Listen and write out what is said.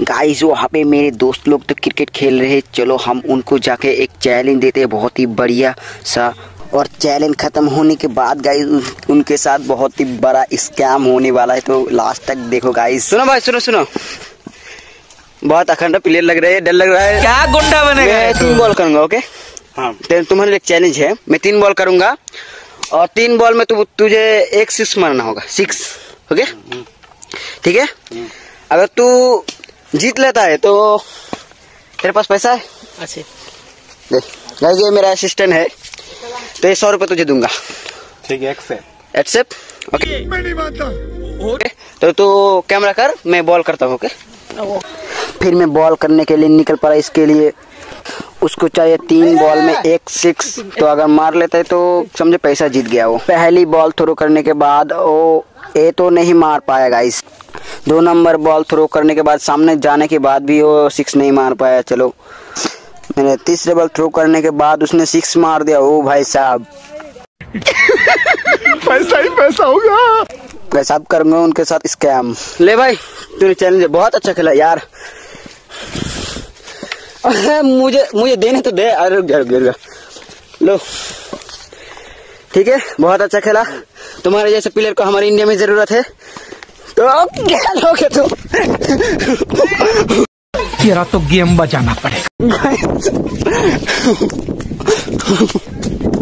Guys वहाँ पे मेरे दोस्त लोग तो क्रिकेट खेल रहे चलो हम उनको जाके एक चैलेंज देते हैं। बहुत ही बढ़िया सा। और चैलेंज खत्म होने के बाद गाइस उनके साथ बहुत ही बड़ा स्कैम होने वाला है। तो लास्ट तक देखो गाइस सुनो भाई सुनो सुनो। बहुत अखंड प्लेयर लग रहे हैं डर लग रहा है। क्या गुंडा बनेगा मैं तीन बॉल करूँगा ओके हाँ। तो तुम्हारे लिए एक चैलेंज है। मैं तीन बॉल करूँगा। और तीन बॉल में तु, तुझे एक सिक्स मारना होगा। सिक्स ओके ठीक है? अगर तू जीत लेता है तो तेरे पास पैसा है? अच्छा। देख ये मेरा असिस्टेंट है तो ये सौ रुपये तुझे दूँगा। ठीक है एक से एक्सेप्ट ओके ओके तो तू कैमरा कर मैं बॉल करता हूँ ओके फिर मैं बॉल करने के लिए निकल पड़ा इसके लिए। उसको चाहिए तीन बॉल में एक सिक्स तो अगर मार लेता है तो समझे पैसा जीत गया वो। पहली बॉल थ्रो करने के बाद वो ए तो नहीं मार पाया गाइस दो नंबर बॉल थ्रो करने के बाद सामने जाने के बाद भी वो सिक्स नहीं मार पाया चलो। मैंने तीसरे बॉल थ्रो करने के बाद उसने सिक्स मार दिया। ओ भाई साहब। पैसा ही पैसा होगा। सब करूँगा उनके साथ स्कैम ले भाई तूने चैलेंज बहुत अच्छा खेला यार। मुझे मुझे देने तो दे। अरे रुक जा, रुक जा, लो। ठीक है बहुत अच्छा खेला। तुम्हारे जैसे प्लेयर को हमारे इंडिया में ज़रूरत है। क्या लोगे तुम तेरा तो गेम बजाना पड़ेगा.